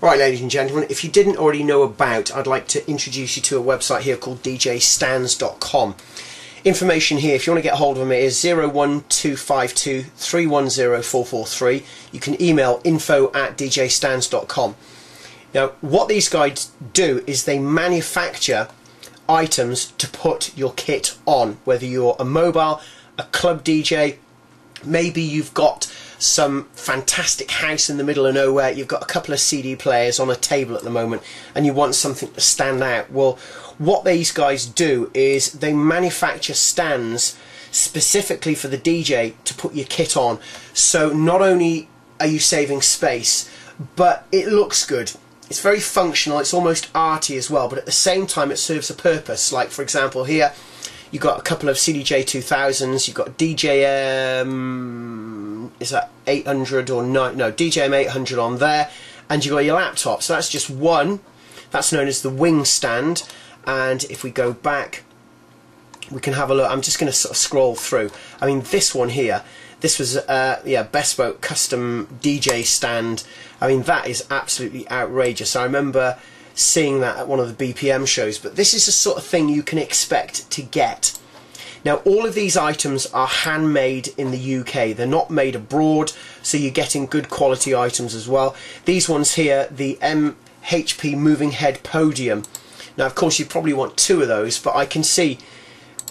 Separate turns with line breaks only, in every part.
Right, ladies and gentlemen, if you didn't already know about, I'd like to introduce you to a website here called djstandz.com. Information here, if you want to get hold of me, is 01252 310 You can email info at djstandz.com. Now, what these guys do is they manufacture items to put your kit on, whether you're a mobile, a club DJ, maybe you've got some fantastic house in the middle of nowhere, you've got a couple of CD players on a table at the moment, and you want something to stand out. Well, what these guys do is they manufacture stands specifically for the DJ to put your kit on. So not only are you saving space, but it looks good. It's very functional, it's almost arty as well, but at the same time it serves a purpose. Like for example here, you've got a couple of CDJ 2000s, you've got DJM, is that 800 or no, no, DJM 800 on there, and you've got your laptop. So that's just one, that's known as the wing stand, and if we go back, we can have a look. I'm just going to sort of scroll through. I mean, this one here, this was uh, yeah bespoke custom DJ stand. I mean, that is absolutely outrageous. I remember seeing that at one of the BPM shows, but this is the sort of thing you can expect to get. Now, all of these items are handmade in the UK. They're not made abroad, so you're getting good quality items as well. These ones here, the MHP Moving Head Podium. Now, of course, you probably want two of those, but I can see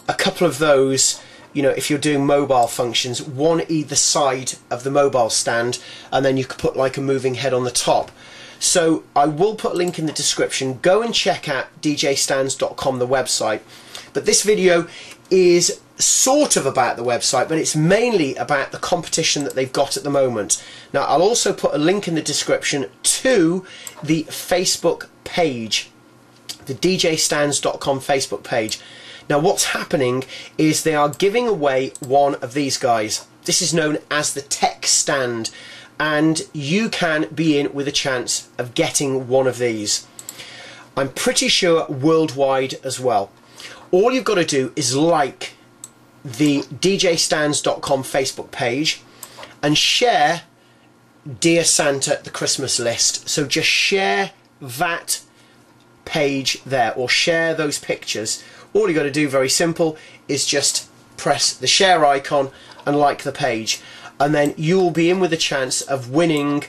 a couple of those you know, if you're doing mobile functions, one either side of the mobile stand, and then you could put like a moving head on the top. So I will put a link in the description. Go and check out djstandz.com, the website. But this video is sort of about the website, but it's mainly about the competition that they've got at the moment. Now, I'll also put a link in the description to the Facebook page, the djstandz.com Facebook page. Now, what's happening is they are giving away one of these guys. This is known as the Tech Stand and you can be in with a chance of getting one of these. I'm pretty sure worldwide as well. All you've got to do is like the djstandz.com Facebook page and share Dear Santa the Christmas list. So just share that page there or share those pictures. All you've got to do, very simple, is just press the share icon and like the page and then you will be in with a chance of winning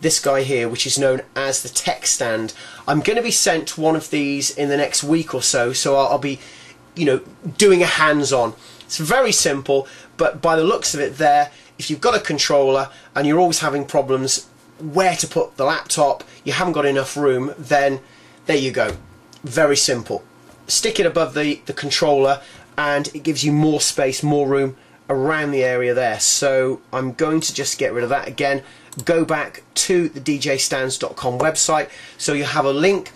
this guy here, which is known as the tech stand. I'm going to be sent one of these in the next week or so, so I'll, I'll be, you know, doing a hands-on. It's very simple, but by the looks of it there, if you've got a controller and you're always having problems where to put the laptop, you haven't got enough room, then there you go. Very simple. Stick it above the, the controller and it gives you more space, more room around the area there. So I'm going to just get rid of that again. Go back to the djstandz.com website. So you have a link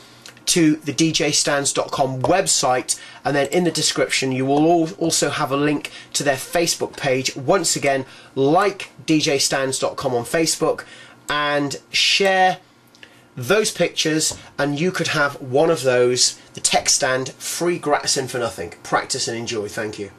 to the djstandz.com website. And then in the description you will also have a link to their Facebook page. Once again like djstandz.com on Facebook and share those pictures. And you could have one of those the tech stand free gratis and for nothing. Practice and enjoy. Thank you